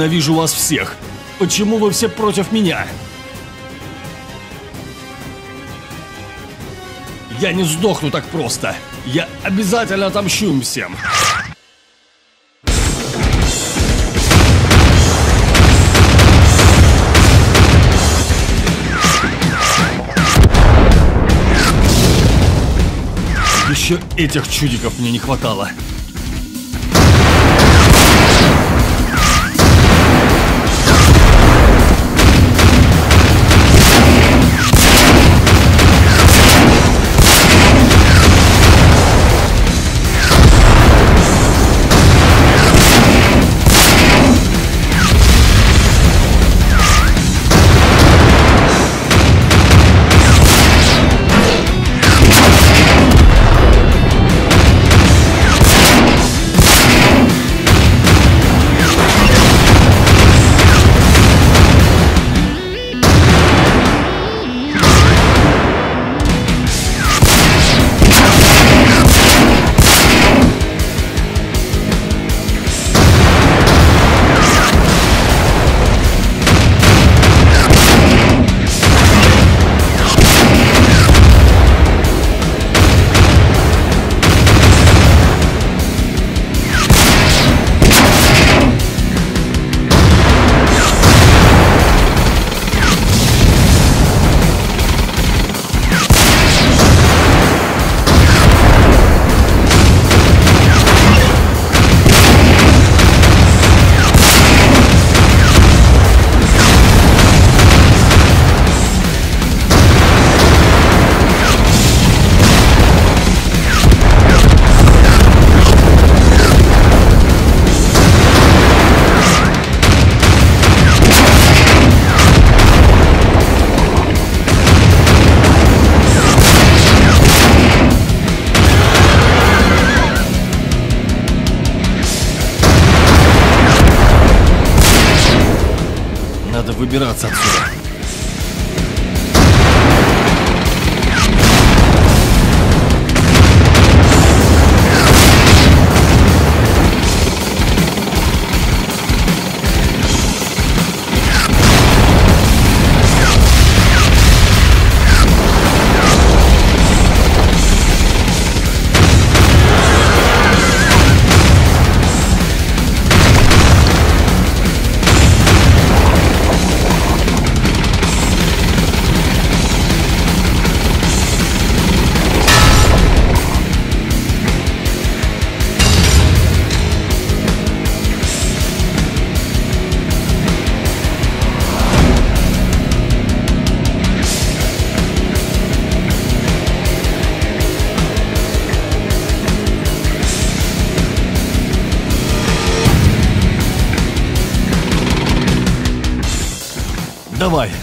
Ненавижу вас всех. Почему вы все против меня? Я не сдохну так просто. Я обязательно отомщу им всем. Еще этих чудиков мне не хватало.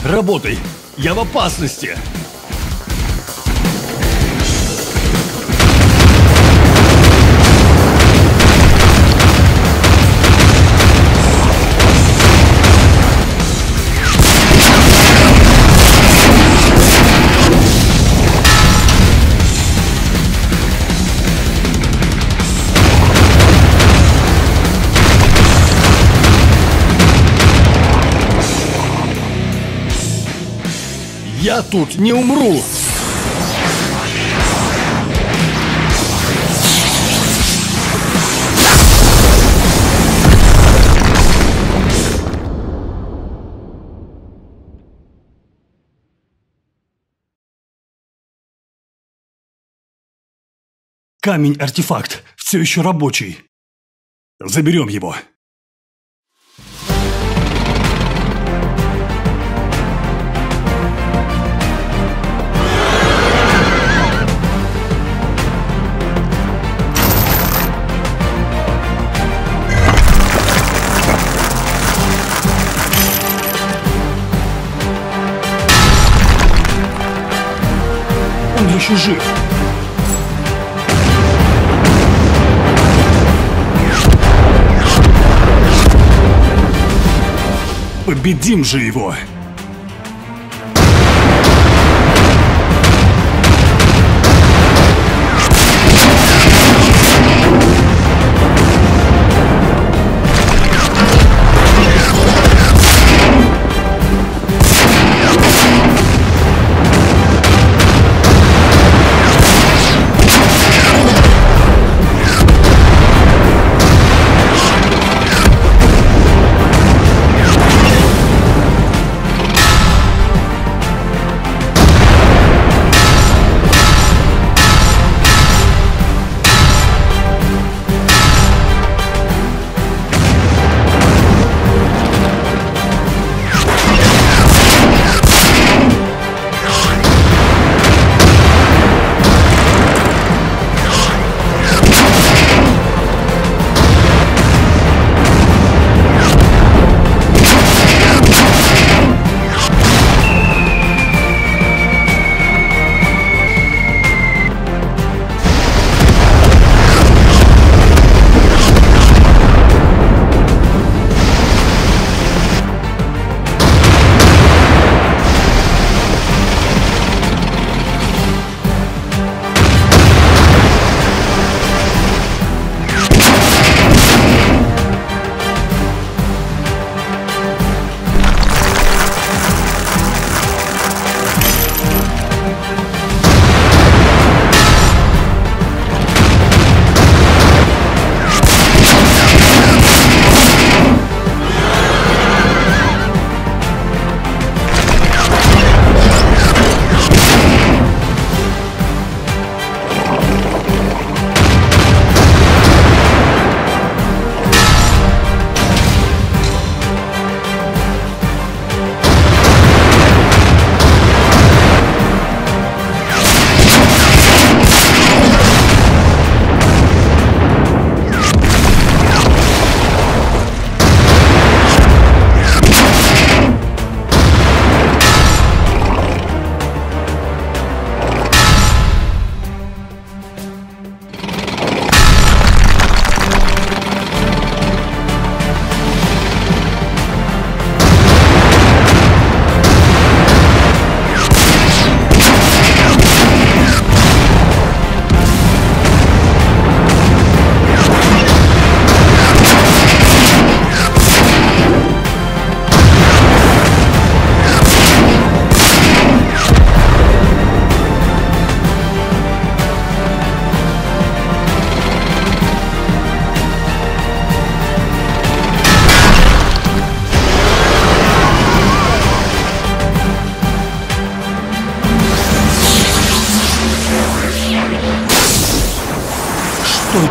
Работай! Я в опасности! Я тут не умру! Камень-артефакт все еще рабочий. Заберем его. Еще жив. Победим же его!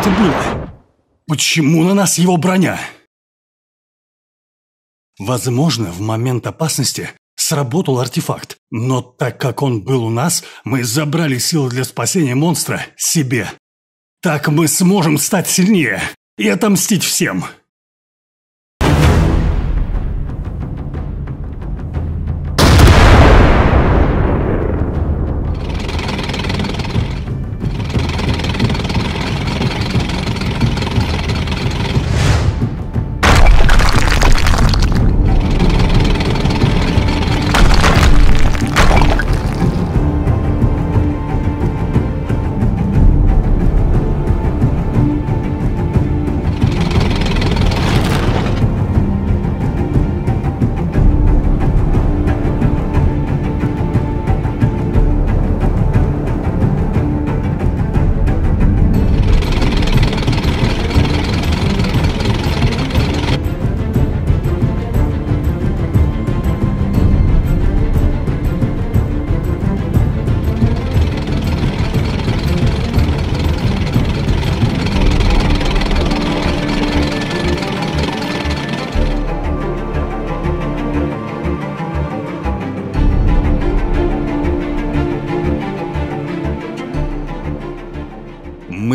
Это было? Почему на нас его броня? Возможно, в момент опасности сработал артефакт, но так как он был у нас, мы забрали силы для спасения монстра себе. Так мы сможем стать сильнее и отомстить всем.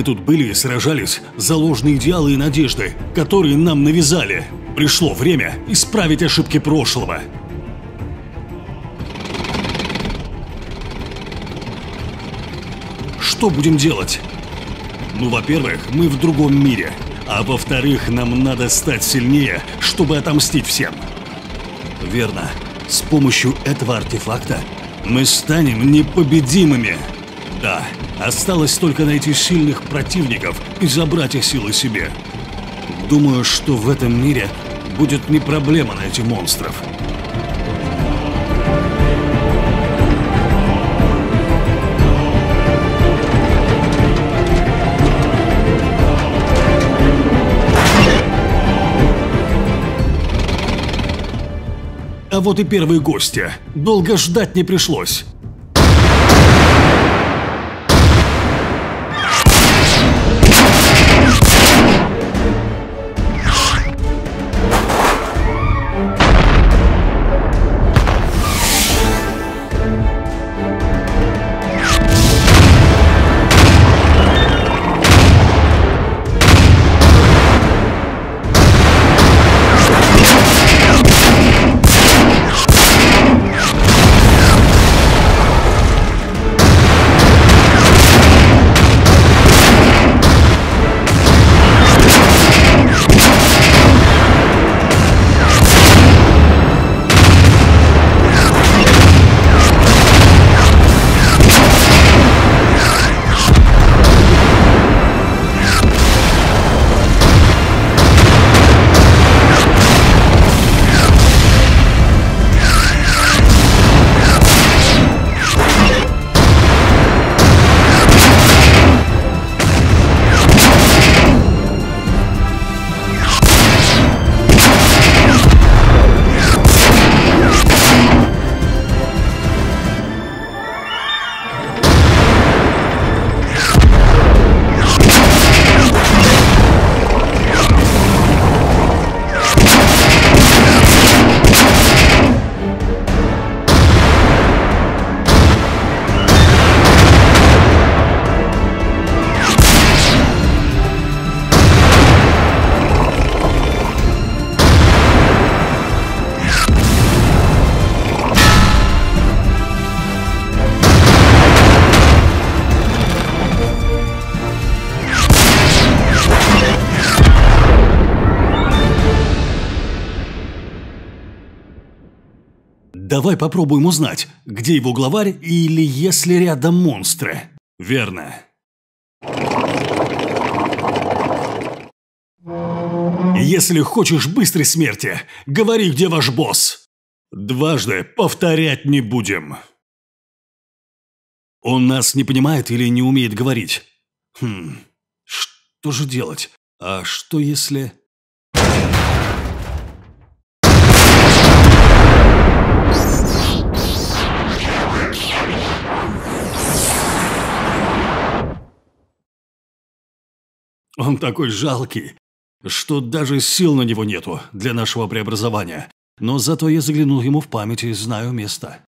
Тут были и сражались за ложные идеалы и надежды, которые нам навязали. Пришло время исправить ошибки прошлого. Что будем делать? Ну, во-первых, мы в другом мире. А во-вторых, нам надо стать сильнее, чтобы отомстить всем. Верно. С помощью этого артефакта мы станем непобедимыми. Да, осталось только найти сильных противников и забрать их силы себе. Думаю, что в этом мире будет не проблема найти монстров. А вот и первые гости. Долго ждать не пришлось. Давай попробуем узнать, где его главарь или если рядом монстры. Верно. Если хочешь быстрой смерти, говори, где ваш босс. Дважды повторять не будем. Он нас не понимает или не умеет говорить? Хм, что же делать? А что если... Он такой жалкий, что даже сил на него нету для нашего преобразования. Но зато я заглянул ему в память и знаю место.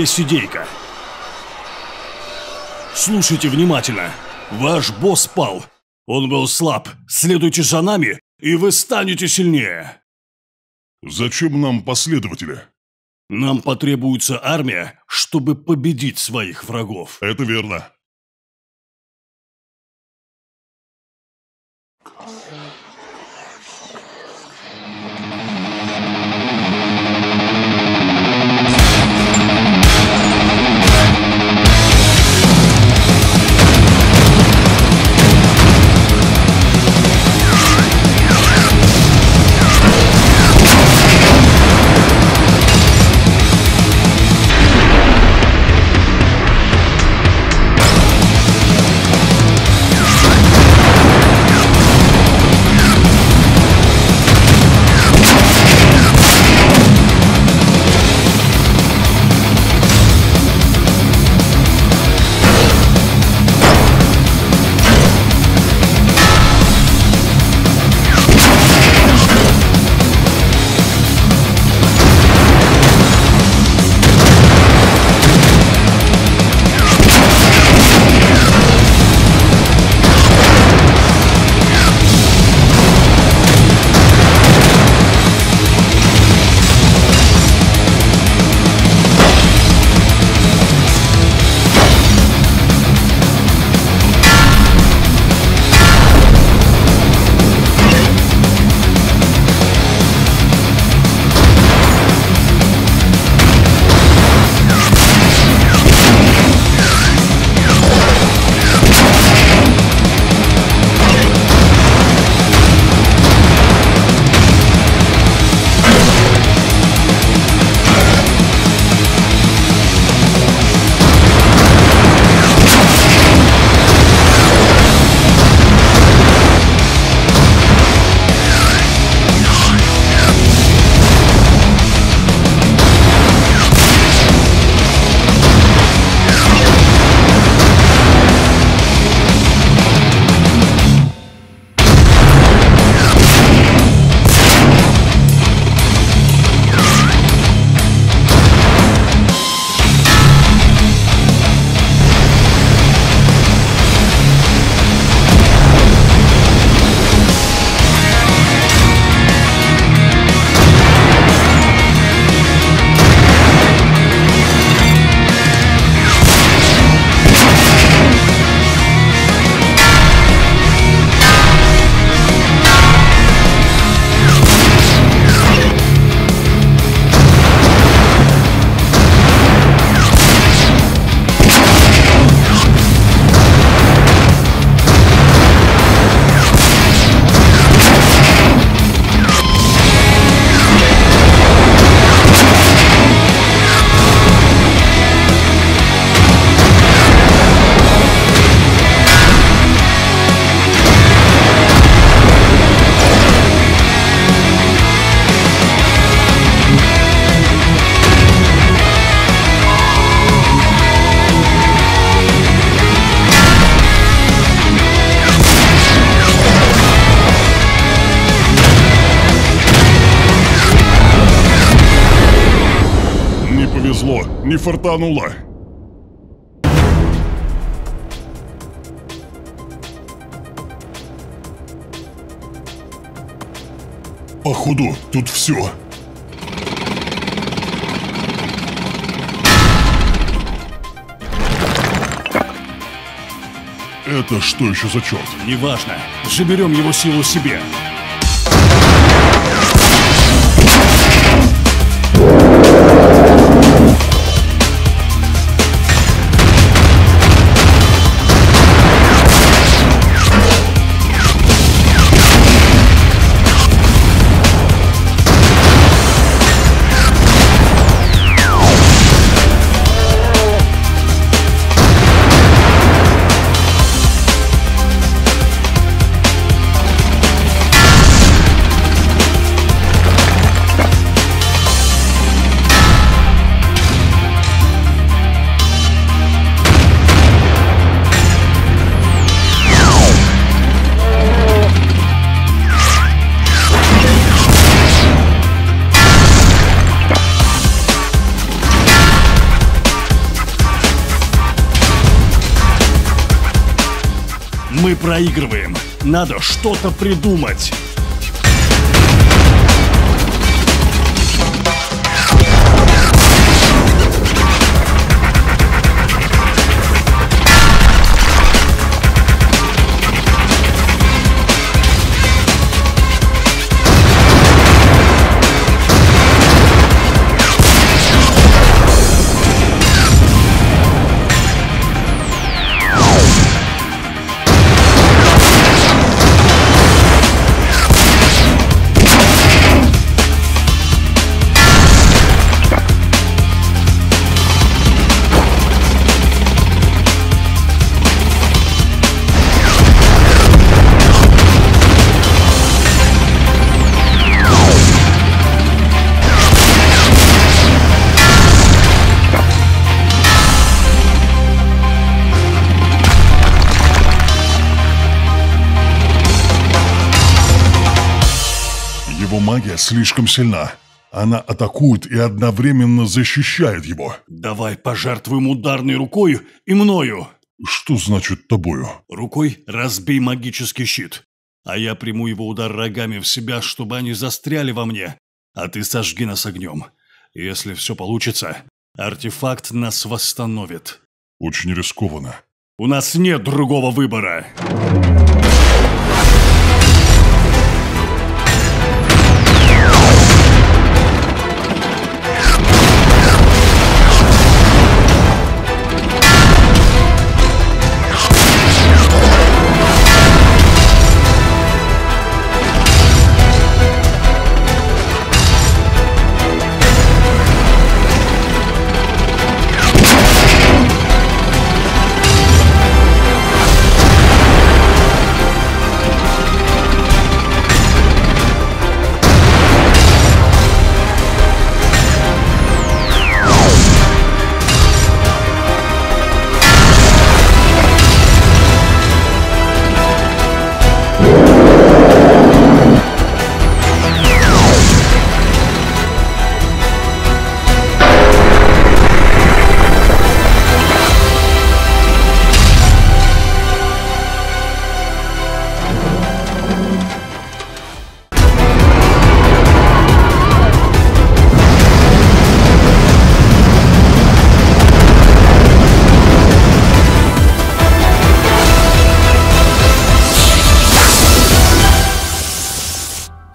Есть идейка. Слушайте внимательно. Ваш босс пал. Он был слаб. Следуйте за нами, и вы станете сильнее. Зачем нам последователи? Нам потребуется армия, чтобы победить своих врагов. Это верно. Фартануло. Походу, тут все. Это что еще за черт? Неважно. Заберем его силу себе. Надо что-то придумать. Слишком сильна. Она атакует и одновременно защищает его. Давай пожертвуем ударной рукой и мною. Что значит тобою? Рукой разбей магический щит. А я приму его удар рогами в себя, чтобы они застряли во мне. А ты сожги нас огнем. Если все получится, артефакт нас восстановит. Очень рискованно. У нас нет другого выбора.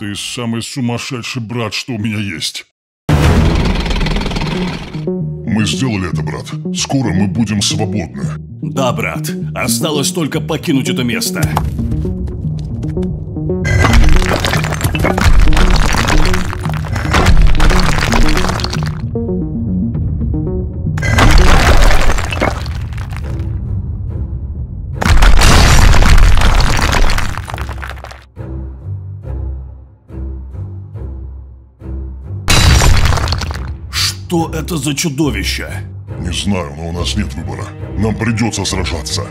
Ты самый сумасшедший брат, что у меня есть. Мы сделали это, брат. Скоро мы будем свободны. Да, брат. Осталось только покинуть это место. Что это за чудовище? Не знаю, но у нас нет выбора. Нам придется сражаться.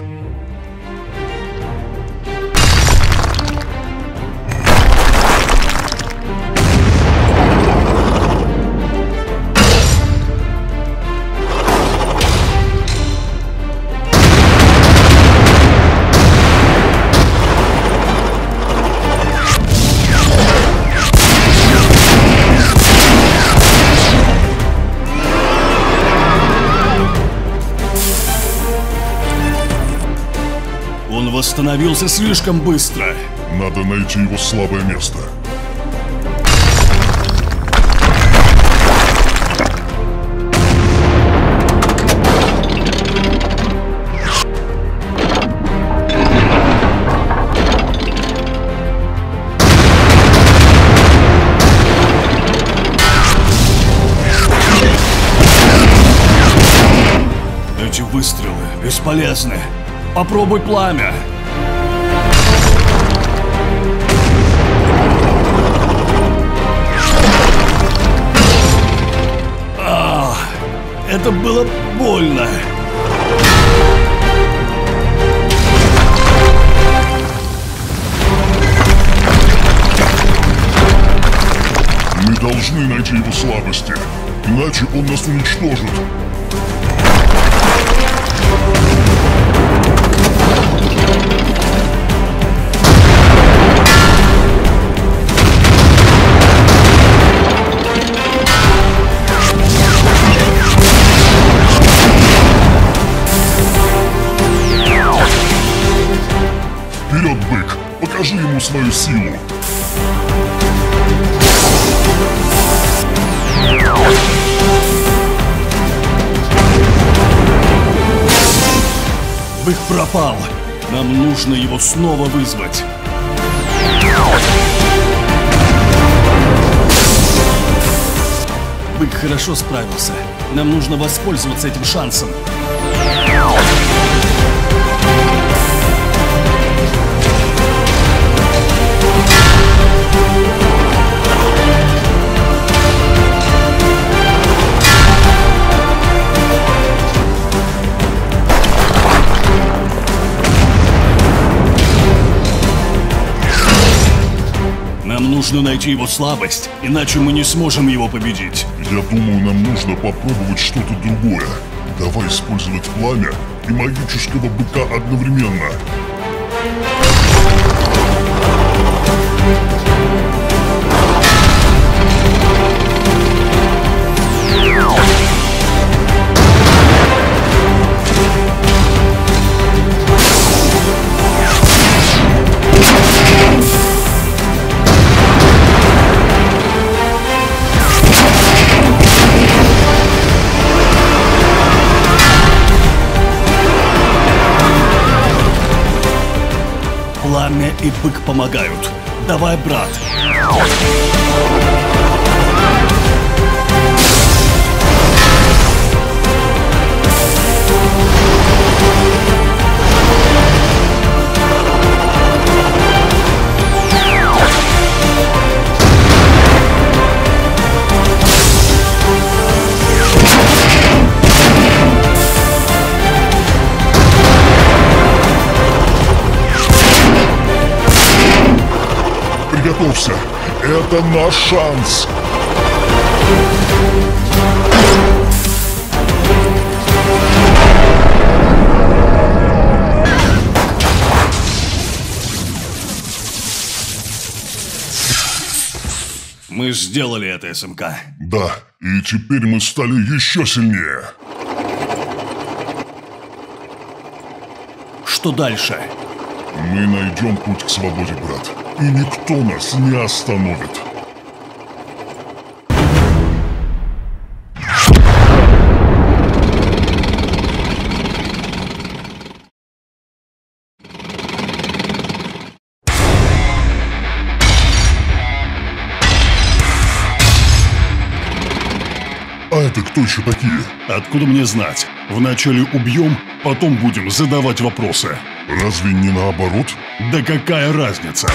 Восстановился слишком быстро. Надо найти его слабое место. Эти выстрелы бесполезны. Попробуй пламя. А, это было больно. Мы должны найти его слабости, иначе он нас уничтожит. Свою силу. Бык пропал. Нам нужно его снова вызвать. Бык хорошо справился. Нам нужно воспользоваться этим шансом. Нужно найти его слабость, иначе мы не сможем его победить. Я думаю, нам нужно попробовать что-то другое. Давай использовать пламя и магического быка одновременно. И бык помогают. Давай, брат. Это наш шанс. Мы сделали это, СМК. Да, и теперь мы стали еще сильнее. Что дальше? Мы найдем путь к свободе, брат. И никто нас не остановит. А это кто еще такие? Откуда мне знать? Вначале убьем, потом будем задавать вопросы. Разве не наоборот? Да какая разница?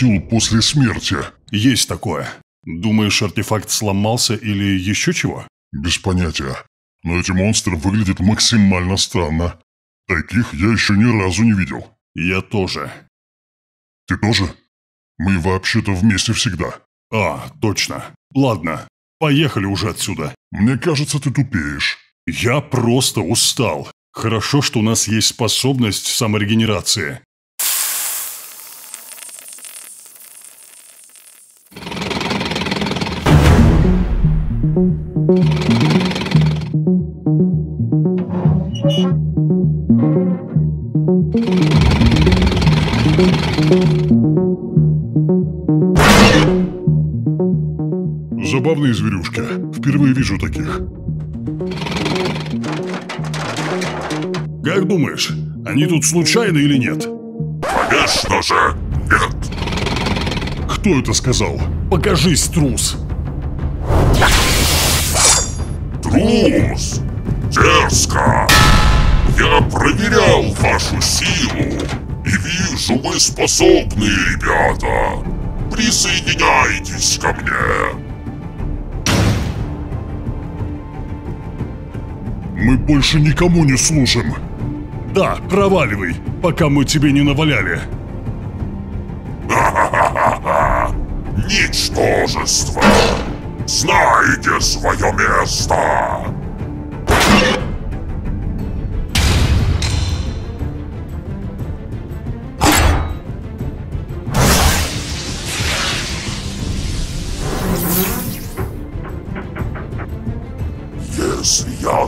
Силу после смерти. Есть такое. Думаешь, артефакт сломался или еще чего? Без понятия. Но эти монстры выглядят максимально странно. Таких я еще ни разу не видел. Я тоже. Ты тоже? Мы вообще-то вместе всегда. А, точно. Ладно, поехали уже отсюда. Мне кажется, ты тупеешь. Я просто устал. Хорошо, что у нас есть способность саморегенерации. Забавные зверюшки. Впервые вижу таких. Как думаешь, они тут случайно или нет? Конечно же, нет. Кто это сказал? Покажись, трус. Трус! Дерзко! Я проверял вашу силу и вижу, вы способны, ребята. Присоединяйтесь ко мне. Мы больше никому не служим. Да, проваливай, пока мы тебе не наваляли. Ничтожество! Знайте свое место!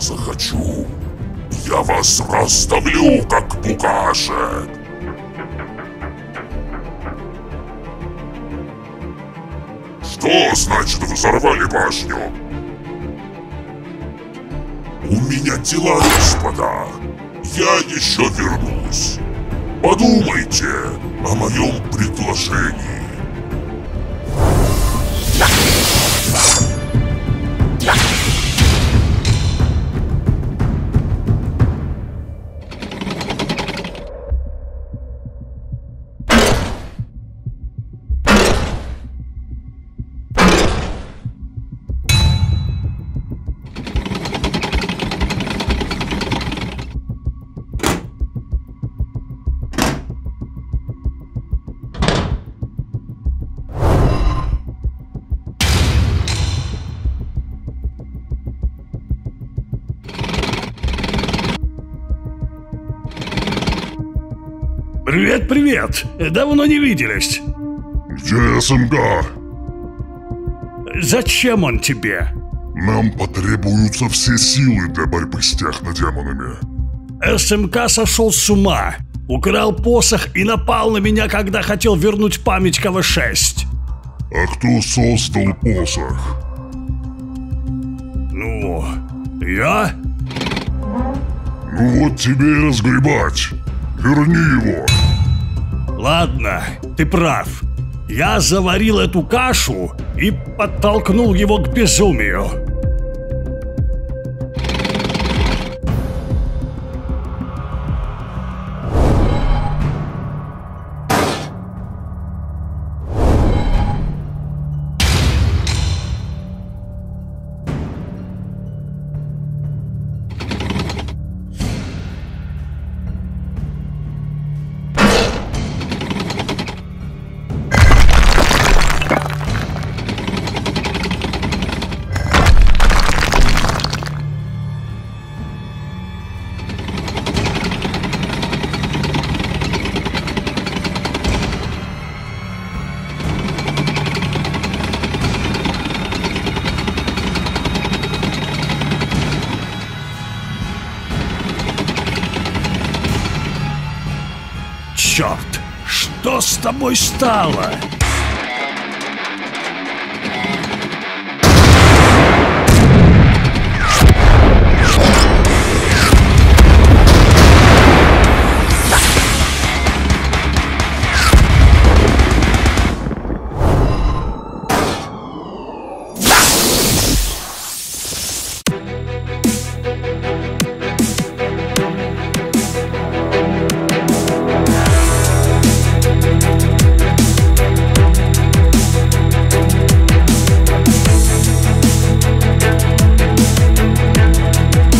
Захочу, я вас расставлю, как букашек. Что значит взорвали башню? У меня дела, господа. Я еще вернусь. Подумайте о моем предложении. Привет, привет! Давно не виделись. Где СМГ? Зачем он тебе? Нам потребуются все силы для борьбы с технодемонами. СМК сошел с ума. Украл посох и напал на меня, когда хотел вернуть память КВ-6. А кто создал посох? Ну, я? Ну вот тебе и разгребать. Верни его. Ладно, ты прав. Я заварил эту кашу и подтолкнул его к безумию. Тобой стало?